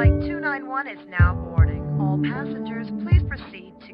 Flight 291 is now boarding. All passengers, please proceed to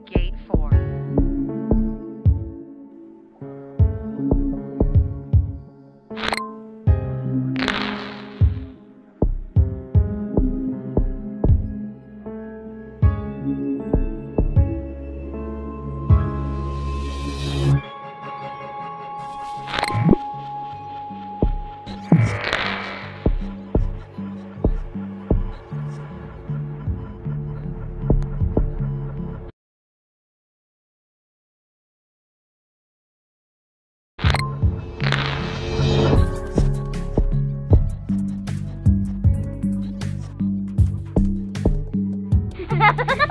ha ha ha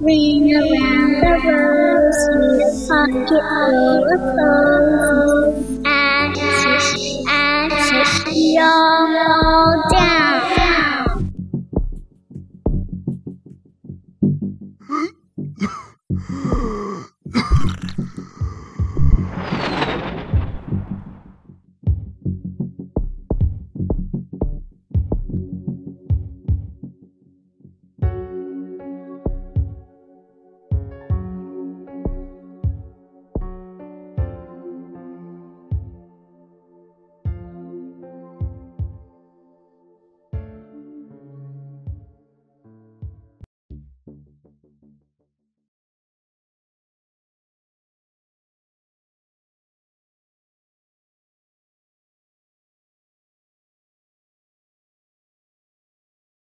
Ring around the rose the pocket full of roses. Ashes, ashes, your